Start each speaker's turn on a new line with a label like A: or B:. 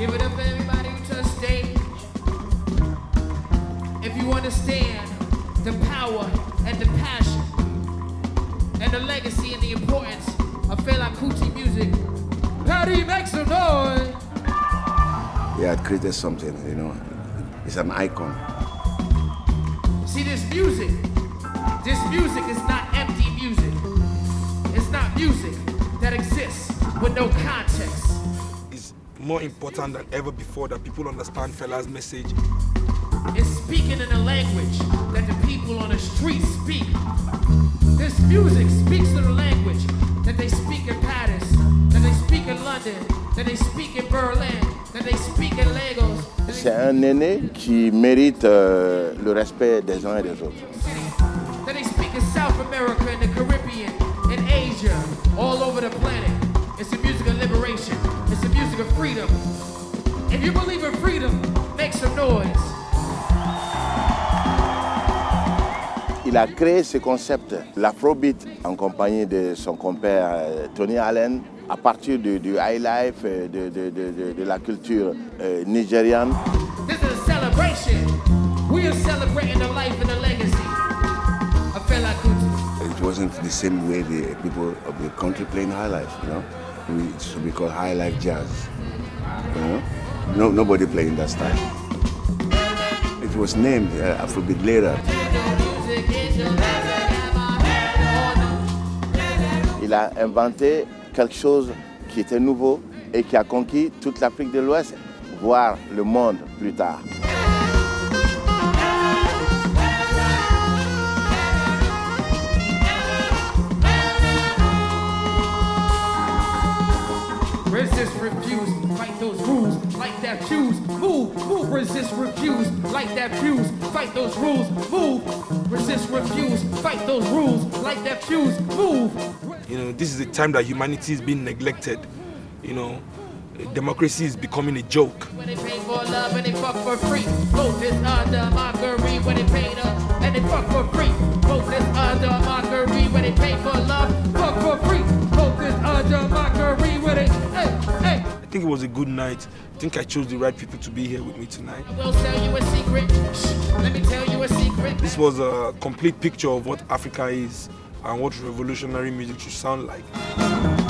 A: Give it up for everybody who touched stage. If you understand the power and the passion and the legacy and the importance of Fela Kuti music, Patty make some noise.
B: Yeah, had created something, you know. It's an icon.
A: See this music, this music is not empty music. It's not music that exists with no context.
C: It's more important than ever before that people understand Fela's message.
A: It's speaking in a language that the people on the street speak. This music speaks to the language that they speak in Paris, that they speak in London, that they speak in Berlin, that they speak in Lagos. that they
B: C'est un aîné qui mérite euh, le respect des uns et des autres.
A: That they speak in South America and the Caribbean, in Asia, all over the planet. It's the music of music of freedom. If you believe in freedom, make some noise.
B: Il a créé ce concept, l'afrobeat, en compagnie de son compère euh, Tony Allen, à partir du, du high life, euh, de, de- de- de- de la culture euh, nigériane.
A: This is a celebration. We are celebrating the life and the legacy of Fela Kuti.
B: It wasn't the same way the people of the country playing high life, you know? It should be called high life jazz, you know? No, nobody playing that style. It was named uh, Afrobeat later. Il a inventé quelque chose qui était nouveau et qui a conquis toute l'Afrique de l'Ouest, voire le monde plus tard.
A: Resist, refuse, fight those rules, like that fuse. Move, move, resist, refuse, like that fuse. Fight those rules, move, resist, refuse, fight those rules, like that fuse. Move.
C: You know, this is a time that humanity is being neglected. You know, democracy is becoming a joke.
A: When they pay for love and they fuck for free. Vote is under mockery when they pay up and they fuck for free. Vote is under mockery when they pay for love,
C: think it was a good night. I think I chose the right people to be here with me tonight.
A: I will tell you a secret. Let me tell you a secret.
C: This was a complete picture of what Africa is and what revolutionary music should sound like.